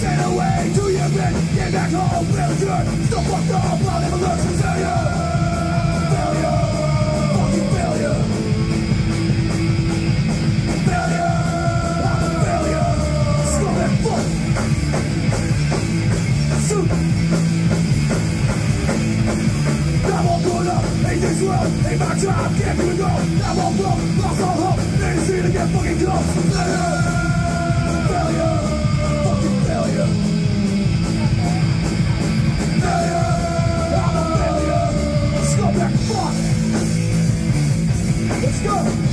Stay away. To your bed, get back home, feel good Stop fucked up, I'll never road Ain't my job, can't even go Now I'm broke, lost all hope They ain't seen to get fucking close Failure, failure, fucking failure Failure, I'm a failure Let's go back, fuck Let's go.